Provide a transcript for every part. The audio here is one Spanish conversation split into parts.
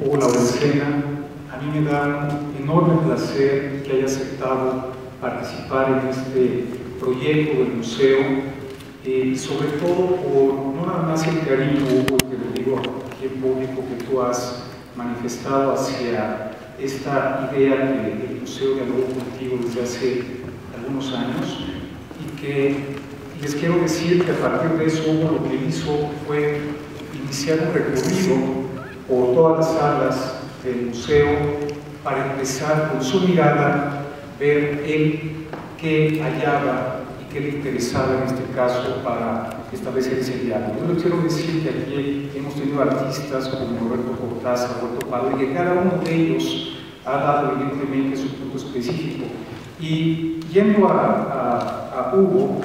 Hugo Laurencena, a mí me da un enorme placer que haya aceptado participar en este proyecto del museo eh, sobre todo por no nada más el cariño, Hugo, que lo digo aquí en público, que tú has manifestado hacia esta idea que el museo dialogó contigo desde hace algunos años y que les quiero decir que a partir de eso Hugo lo que hizo fue iniciar un recorrido por todas las salas del museo para empezar con su mirada ver él qué hallaba y qué le interesaba en este caso para establecer ese diálogo. Yo quiero decir que aquí hemos tenido artistas como Roberto Cortázar, Roberto Pablo, y que cada uno de ellos ha dado evidentemente su punto específico. Y yendo a, a, a Hugo,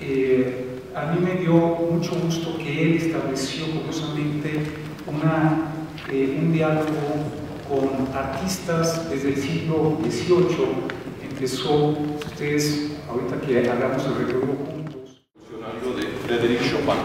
eh, a mí me dio mucho gusto que él estableció curiosamente una, un diálogo con artistas desde el siglo XVIII. Empezó, ustedes, ahorita que hagamos el recorrido juntos. de Frédéric Chopin.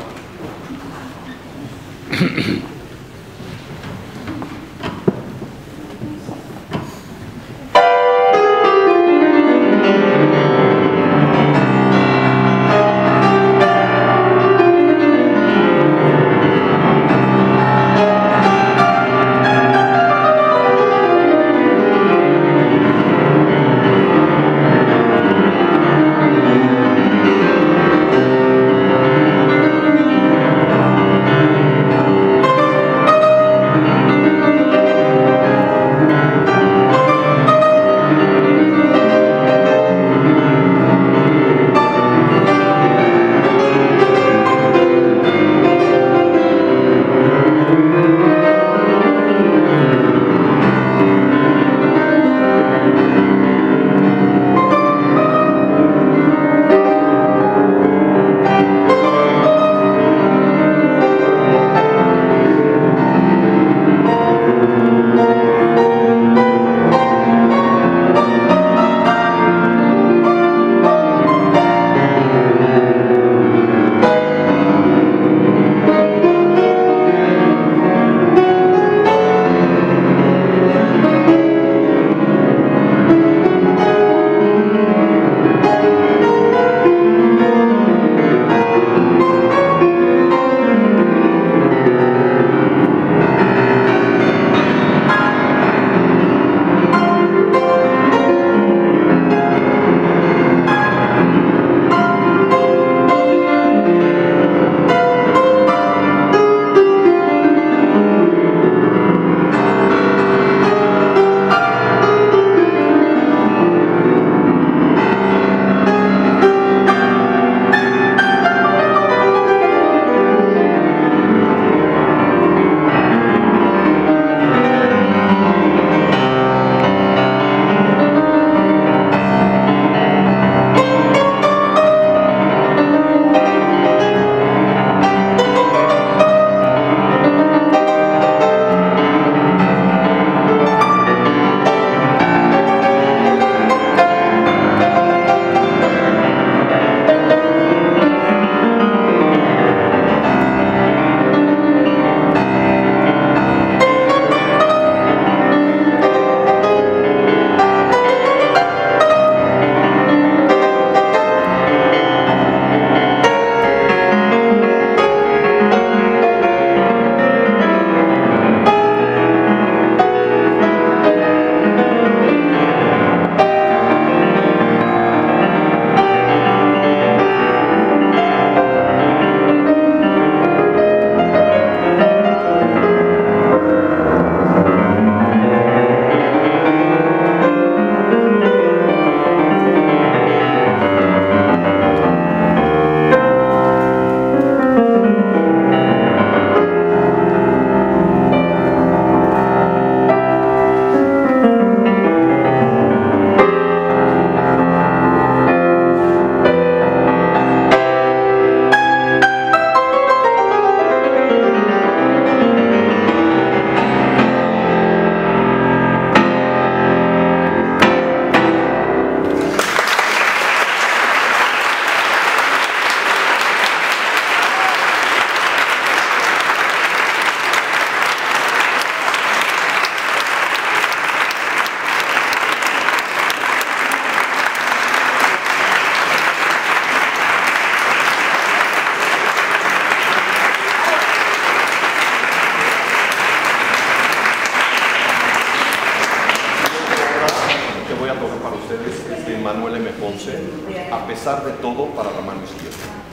A pesar de todo, para la mano izquierda.